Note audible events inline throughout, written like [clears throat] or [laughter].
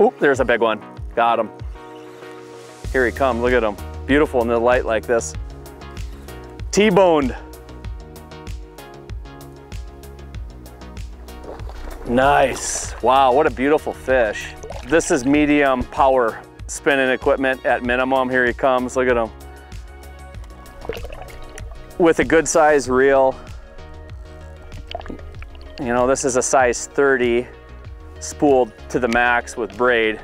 Oop, there's a big one. Got him. Here he comes, look at him. Beautiful in the light like this. T-boned. Nice. Wow, what a beautiful fish. This is medium power spinning equipment at minimum. Here he comes, look at him. With a good size reel. You know, this is a size 30 spooled to the max with braid,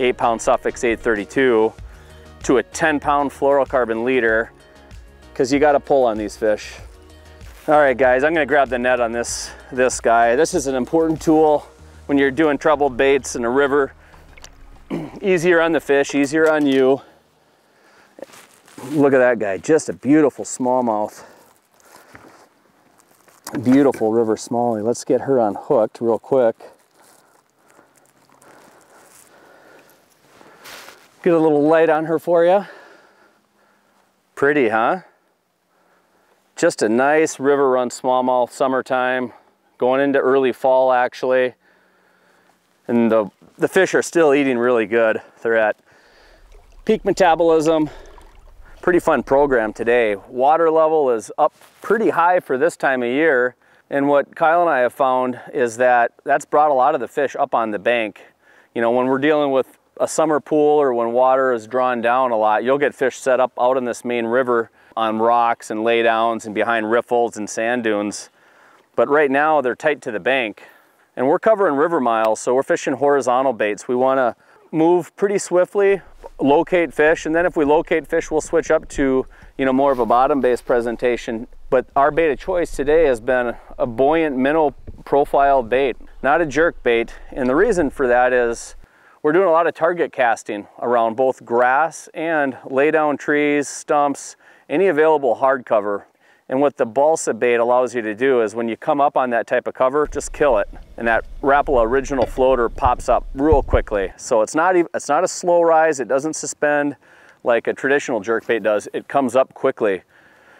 eight pound Sufix 832 to a 10 pound fluorocarbon leader because you got to pull on these fish. All right, guys, I'm gonna grab the net on this, this guy. This is an important tool when you're doing troubled baits in a river. [clears throat] easier on the fish, easier on you. Look at that guy, just a beautiful smallmouth. Beautiful river smallie. Let's get her unhooked real quick. Get a little light on her for you. Pretty, huh? Just a nice river run smallmouth summertime, going into early fall actually. And the, the fish are still eating really good. They're at peak metabolism. Pretty fun program today. Water level is up pretty high for this time of year. And what Kyle and I have found is that that's brought a lot of the fish up on the bank. You know, when we're dealing with a summer pool or when water is drawn down a lot, you'll get fish set up out in this main river on rocks and laydowns and behind riffles and sand dunes. But right now they're tight to the bank. And we're covering river miles, so we're fishing horizontal baits. We wanna move pretty swiftly, locate fish, and then if we locate fish, we'll switch up to you know more of a bottom-based presentation. But our bait of choice today has been a buoyant minnow profile bait, not a jerk bait. And the reason for that is we're doing a lot of target casting around both grass and lay down trees, stumps, any available hard cover. And what the balsa bait allows you to do is when you come up on that type of cover, just kill it. And that Rapala original floater pops up real quickly. So it's not, even, it's not a slow rise, it doesn't suspend like a traditional jerk bait does, it comes up quickly.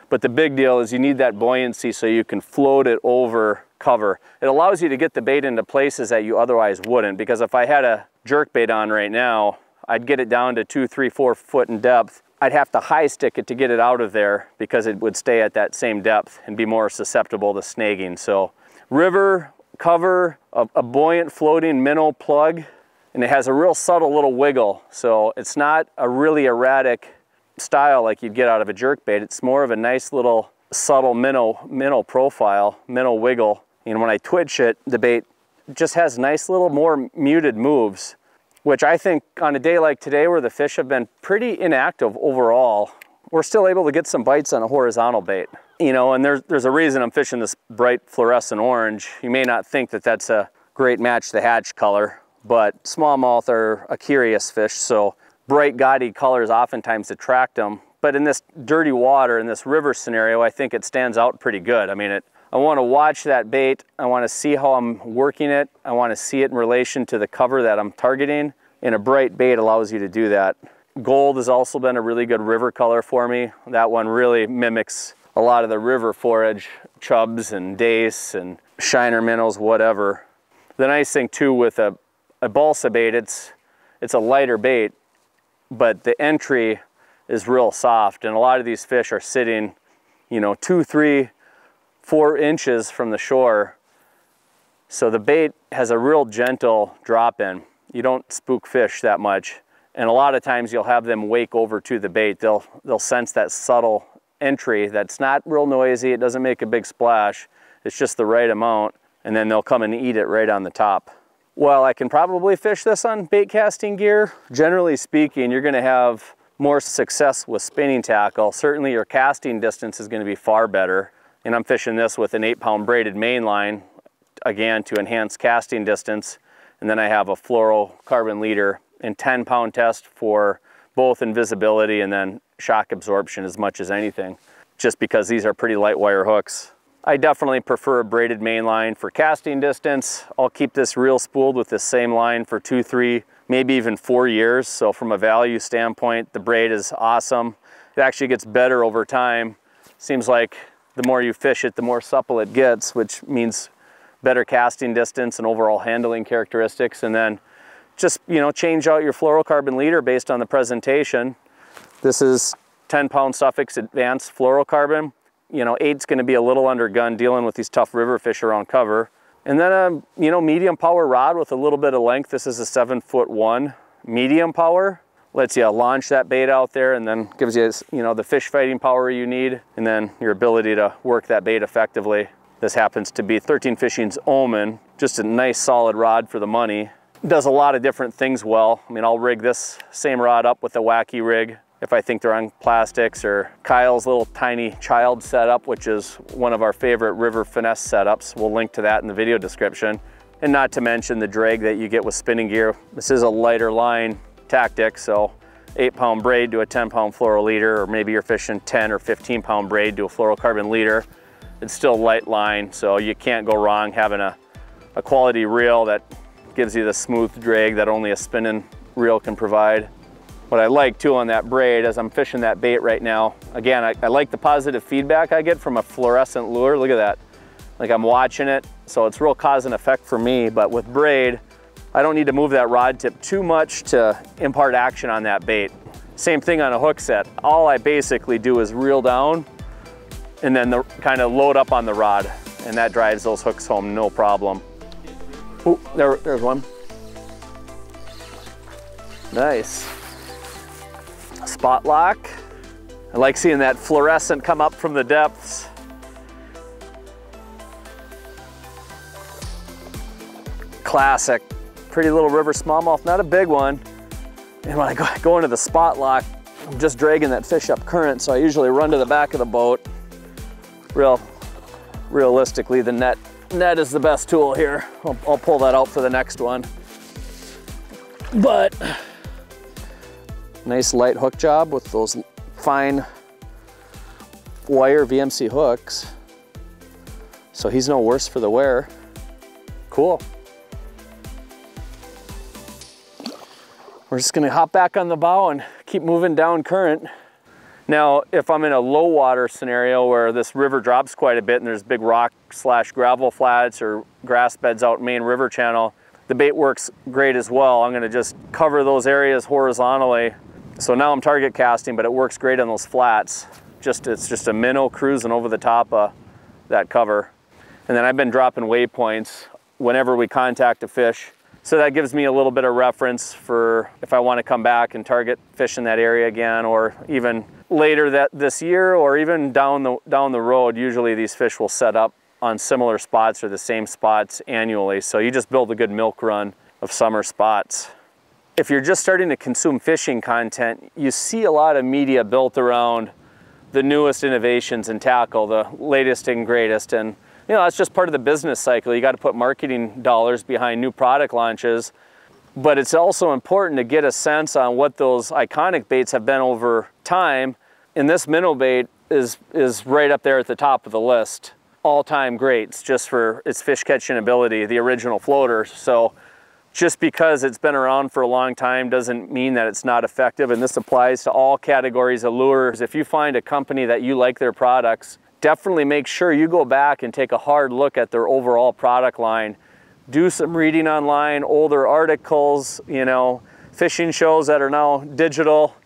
But the big deal is you need that buoyancy so you can float it over cover. It allows you to get the bait into places that you otherwise wouldn't because if I had a jerk bait on right now, I'd get it down to two, three, four foot in depth. I'd have to high stick it to get it out of there because it would stay at that same depth and be more susceptible to snagging. So river, cover, a, a buoyant floating minnow plug, and it has a real subtle little wiggle. So it's not a really erratic style like you'd get out of a jerk bait. It's more of a nice little subtle minnow, minnow profile, minnow wiggle. And when I twitch it, the bait just has nice little more muted moves, which I think on a day like today where the fish have been pretty inactive overall, we're still able to get some bites on a horizontal bait. You know, and there's, there's a reason I'm fishing this bright fluorescent orange. You may not think that that's a great match the hatch color, but smallmouth are a curious fish, so bright gaudy colors oftentimes attract them. But in this dirty water, in this river scenario, I think it stands out pretty good. I mean, it I want to watch that bait. I want to see how I'm working it. I want to see it in relation to the cover that I'm targeting. And a bright bait allows you to do that. Gold has also been a really good river color for me. That one really mimics a lot of the river forage, chubs and dace and shiner minnows, whatever. The nice thing too with a, a balsa bait, it's, it's a lighter bait, but the entry is real soft. And a lot of these fish are sitting, you know, two, three, four inches from the shore. So the bait has a real gentle drop in. You don't spook fish that much. And a lot of times you'll have them wake over to the bait. They'll, they'll sense that subtle entry that's not real noisy. It doesn't make a big splash. It's just the right amount. And then they'll come and eat it right on the top. Well, I can probably fish this on bait casting gear. Generally speaking, you're gonna have more success with spinning tackle. Certainly your casting distance is gonna be far better. And I'm fishing this with an eight pound braided main line, again, to enhance casting distance. And then I have a fluorocarbon leader and 10 pound test for both invisibility and then shock absorption as much as anything, just because these are pretty light wire hooks. I definitely prefer a braided main line for casting distance. I'll keep this reel spooled with this same line for two, three, maybe even four years. So from a value standpoint, the braid is awesome. It actually gets better over time. Seems like the more you fish it, the more supple it gets, which means better casting distance and overall handling characteristics. And then just, you know, change out your fluorocarbon leader based on the presentation. This is 10 pound Sufix advanced fluorocarbon. You know, eight's gonna be a little undergun dealing with these tough river fish around cover. And then a, you know, medium power rod with a little bit of length. This is a seven foot one medium power. Lets you launch that bait out there and then gives you, you know, the fish fighting power you need and then your ability to work that bait effectively. This happens to be 13 Fishing's Omen, just a nice solid rod for the money. Does a lot of different things well. I mean, I'll rig this same rod up with a wacky rig if I think they're on plastics or Kyle's little tiny child setup, which is one of our favorite river finesse setups. We'll link to that in the video description. And not to mention the drag that you get with spinning gear. This is a lighter line tactic, so eight pound braid to a 10 pound fluoro leader, or maybe you're fishing 10 or 15 pound braid to a fluorocarbon leader. It's still light line, so you can't go wrong having a, a quality reel that gives you the smooth drag that only a spinning reel can provide. What I like too on that braid as I'm fishing that bait right now, again, I, I, like the positive feedback I get from a fluorescent lure. Look at that. Like I'm watching it, so it's real cause and effect for me. But with braid, I don't need to move that rod tip too much to impart action on that bait. Same thing on a hook set. All I basically do is reel down and then the kind of load up on the rod and that drives those hooks home no problem. Ooh, there, there's one. Nice. Spot lock. I like seeing that fluorescent come up from the depths. Classic. Pretty little river smallmouth, not a big one. And when I go, go into the spot lock, I'm just dragging that fish up current, so I usually run to the back of the boat. Real realistically the net net is the best tool here. I'll, I'll pull that out for the next one. But nice light hook job with those fine wire VMC hooks. So he's no worse for the wear. Cool we're just gonna hop back on the bow and keep moving down current now, if I'm in a low water scenario where this river drops quite a bit and there's big rock slash gravel flats or grass beds out main river channel, the bait works great as well. I'm gonna just cover those areas horizontally. So now I'm target casting, but it works great on those flats. Just It's just a minnow cruising over the top of that cover. And then I've been dropping waypoints whenever we contact a fish. So that gives me a little bit of reference for if I want to come back and target fish in that area again, or even later that this year or even down the, down the road, usually these fish will set up on similar spots or the same spots annually. So you just build a good milk run of summer spots. If you're just starting to consume fishing content, you see a lot of media built around the newest innovations in tackle, the latest and greatest. And you know, that's just part of the business cycle. You got to put marketing dollars behind new product launches but it's also important to get a sense on what those iconic baits have been over time and this minnow bait is, is right up there at the top of the list. All-time greats just for its fish catching ability, the original floater. So just because it's been around for a long time doesn't mean that it's not effective. And this applies to all categories of lures. If you find a company that you like their products, definitely make sure you go back and take a hard look at their overall product line. Do some reading online, older articles, you know, fishing shows that are now digital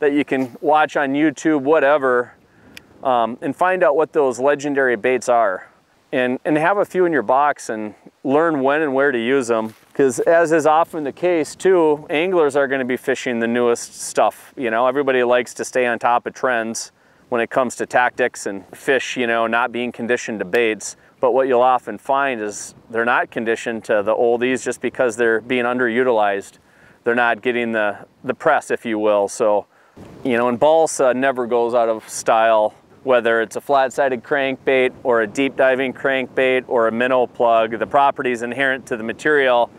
that you can watch on YouTube, whatever, um, and find out what those legendary baits are. And, and have a few in your box and learn when and where to use them. Because as is often the case too, anglers are gonna be fishing the newest stuff. You know, everybody likes to stay on top of trends when it comes to tactics and fish, you know, not being conditioned to baits. But what you'll often find is they're not conditioned to the oldies just because they're being underutilized. They're not getting the, the press, if you will. So you know, and balsa never goes out of style, whether it's a flat-sided crankbait or a deep diving crankbait or a minnow plug. The properties inherent to the material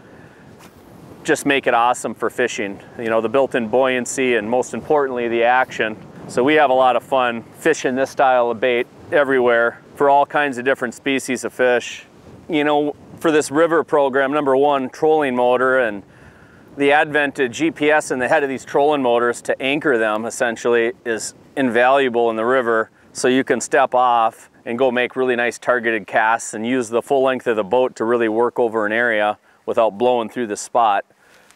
just make it awesome for fishing. You know, the built-in buoyancy and most importantly, the action. So we have a lot of fun fishing this style of bait everywhere for all kinds of different species of fish. You know, for this river program, number one, trolling motor and the advent of GPS in the head of these trolling motors to anchor them essentially is invaluable in the river so you can step off and go make really nice targeted casts and use the full length of the boat to really work over an area without blowing through the spot.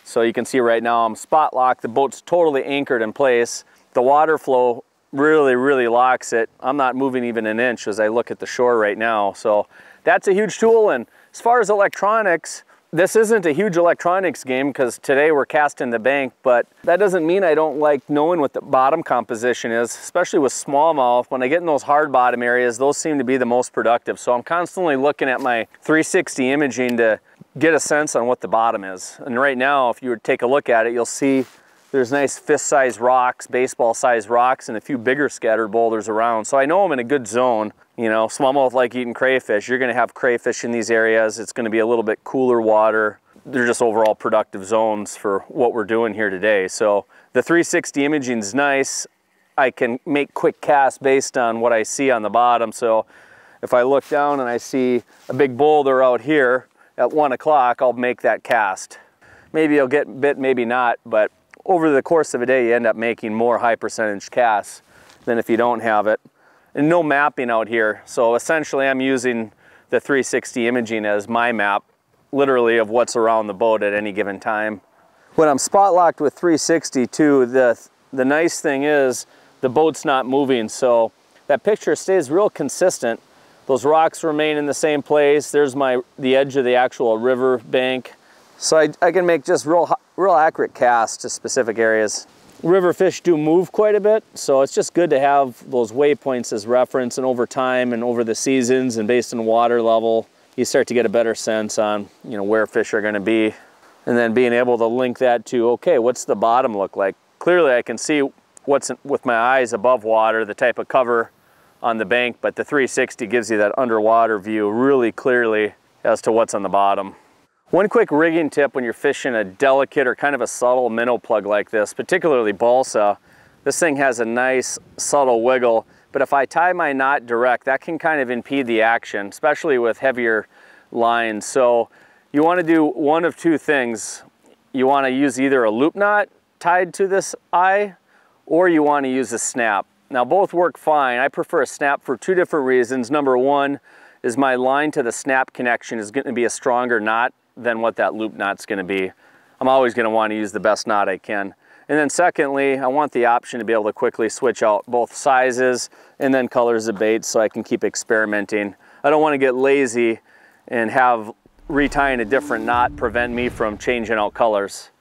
So you can see right now I'm spot locked. The boat's totally anchored in place. The water flow really, really locks it. I'm not moving even an inch as I look at the shore right now. So that's a huge tool. And as far as electronics, this isn't a huge electronics game because today we're casting the bank, but that doesn't mean I don't like knowing what the bottom composition is, especially with smallmouth. When I get in those hard bottom areas, those seem to be the most productive. So I'm constantly looking at my 360 imaging to get a sense on what the bottom is. And right now, if you would take a look at it, you'll see there's nice fist-sized rocks, baseball-sized rocks, and a few bigger scattered boulders around. So I know I'm in a good zone. You know, smallmouth like eating crayfish. You're gonna have crayfish in these areas. It's gonna be a little bit cooler water. They're just overall productive zones for what we're doing here today. So the 360 imaging is nice. I can make quick casts based on what I see on the bottom. So if I look down and I see a big boulder out here at one o'clock, I'll make that cast. Maybe I'll get bit, maybe not, but over the course of a day, you end up making more high percentage casts than if you don't have it. And no mapping out here. So essentially I'm using the 360 imaging as my map, literally of what's around the boat at any given time. When I'm spot locked with 360 too, the, the nice thing is the boat's not moving. So that picture stays real consistent. Those rocks remain in the same place. There's my the edge of the actual river bank. So I, I can make just real, real accurate casts to specific areas. River fish do move quite a bit, so it's just good to have those waypoints as reference and over time and over the seasons and based on water level, you start to get a better sense on you know where fish are gonna be. And then being able to link that to, okay, what's the bottom look like? Clearly I can see what's with my eyes above water, the type of cover on the bank, but the 360 gives you that underwater view really clearly as to what's on the bottom. One quick rigging tip when you're fishing a delicate or kind of a subtle minnow plug like this, particularly balsa, this thing has a nice subtle wiggle, but if I tie my knot direct, that can kind of impede the action, especially with heavier lines. So you wanna do one of two things. You wanna use either a loop knot tied to this eye, or you wanna use a snap. Now both work fine. I prefer a snap for two different reasons. Number one is my line to the snap connection is gonna be a stronger knot than what that loop knot's gonna be. I'm always gonna wanna use the best knot I can. And then secondly, I want the option to be able to quickly switch out both sizes and then colors of baits so I can keep experimenting. I don't wanna get lazy and have retying a different knot prevent me from changing out colors.